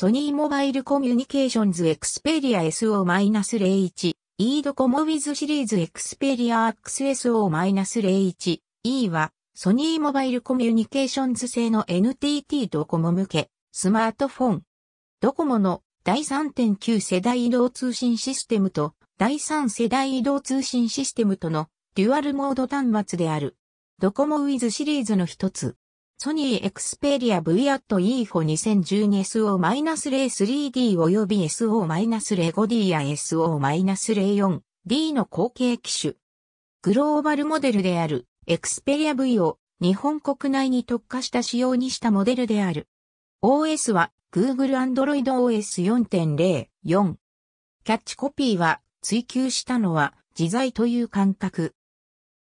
ソニーモバイルコミュニケーションズエクスペリア SO-01、E ドコモウィズシリーズエクスペリア XSO-01、E は、ソニーモバイルコミュニケーションズ製の NTT ドコモ向け、スマートフォン。ドコモの第3.9世代移動通信システムと第3世代移動通信システムとのデュアルモード端末である。ドコモウィズシリーズの一つ。ソニーエクスペリア V アット E フォ2012 SO-03D 及び SO-05D や SO-04D の後継機種。グローバルモデルであるエクスペリア V を日本国内に特化した仕様にしたモデルである。OS は Google Android OS 4.0、4。キャッチコピーは追求したのは自在という感覚。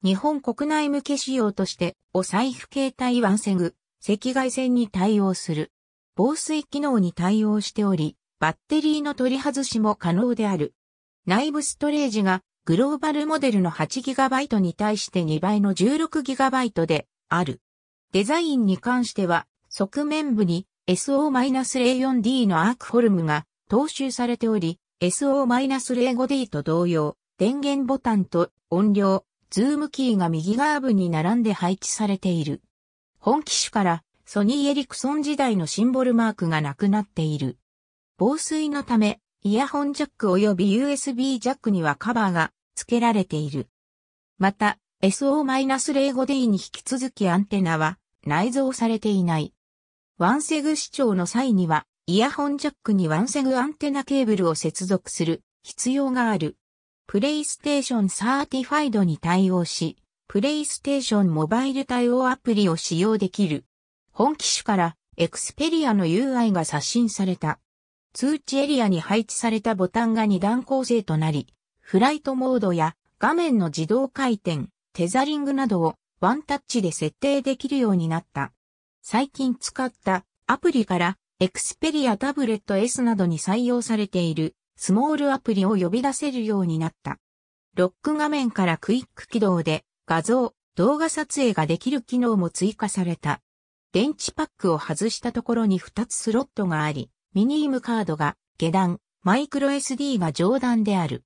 日本国内向け仕様として、お財布携帯ワンセグ、赤外線に対応する。防水機能に対応しており、バッテリーの取り外しも可能である。内部ストレージがグローバルモデルの 8GB に対して2倍の 16GB である。デザインに関しては、側面部に SO-04D のアークフォルムが踏襲されており、SO-05D と同様、電源ボタンと音量、ズームキーが右側部に並んで配置されている。本機種からソニーエリクソン時代のシンボルマークがなくなっている。防水のため、イヤホンジャック及び USB ジャックにはカバーが付けられている。また、SO-05D に引き続きアンテナは内蔵されていない。ワンセグ視聴の際には、イヤホンジャックにワンセグアンテナケーブルを接続する必要がある。PlayStation Certified に対応し、 PlayStation Mobile 対応アプリを使用できる。本機種から Xperia の UI が刷新された。通知エリアに配置されたボタンが2段構成となり、フライトモードや画面の自動回転、テザリングなどをワンタッチで設定できるようになった。最近使ったアプリからエクスペリアタブレット S などに採用されているスモールアプリを呼び出せるようになった。ロック画面からクイック起動で画像、動画撮影ができる機能も追加された。電池パックを外したところに2つスロットがあり、ミニ UIM カードが下段、 microSD が上段である。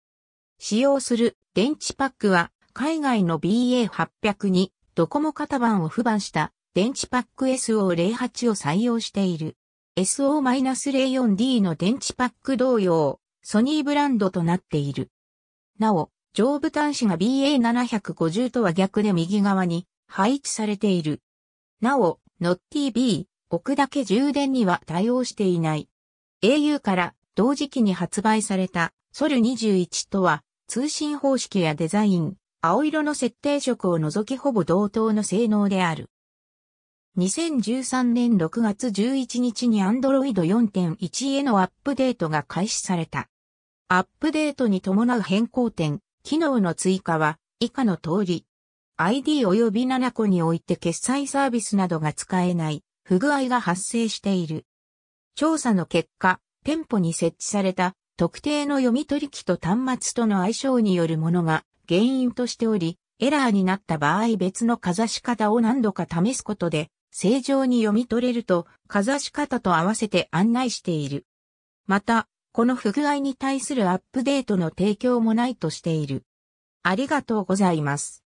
使用する電池パックは海外の BA800 にドコモ型番を付番した電池パック SO08 を採用している。SO-04D の電池パック同様、ソニーブランドとなっている。なお、上部端子が BA750 とは逆で右側に配置されている。なお、NotTV、置くだけ充電には対応していない。au から同時期に発売されたソル21とは通信方式やデザイン、青色の設定色を除きほぼ同等の性能である。2013年6月11日に Android 4.1へのアップデートが開始された。アップデートに伴う変更点、機能の追加は以下の通り。ID 及び7個において決済サービスなどが使えない不具合が発生している。調査の結果、店舗に設置された特定の読み取り機と端末との相性によるものが原因としており、エラーになった場合別のかざし方を何度か試すことで正常に読み取れると、かざし方と合わせて案内している。また、この不具合に対するアップデートの提供もないとしている。ありがとうございます。